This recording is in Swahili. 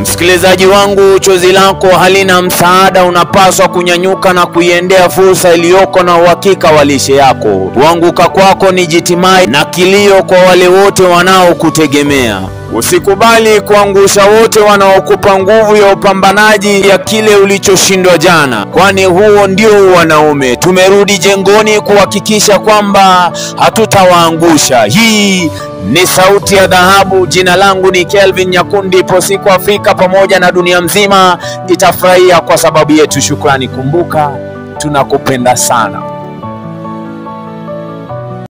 Msikilizaji wangu, chozi lako halina msaada, unapaswa kunyanyuka na kuiendea fursa iliyoko na uhakika wa lishe yako. Kuanguka kwako ni jitimai na kilio kwa wale wote wanaokutegemea. Usikubali kuangusha wote wanaokupa nguvu ya upambanaji ya kile ulichoshindwa jana, kwani huo ndio wanaume. Tumerudi jengoni kuhakikisha kwamba hatutawaangusha. Hii ni Sauti ya Dhahabu. Jina langu ni Kelvin Nyakundi. Ipo siku Afrika pamoja na dunia mzima itafurahia kwa sababu yetu. Shukrani. Kumbuka tunakupenda sana.